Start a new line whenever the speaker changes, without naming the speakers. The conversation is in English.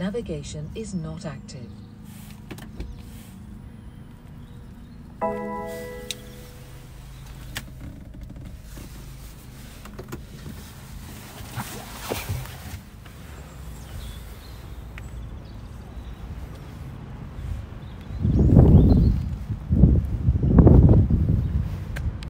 Navigation is not active.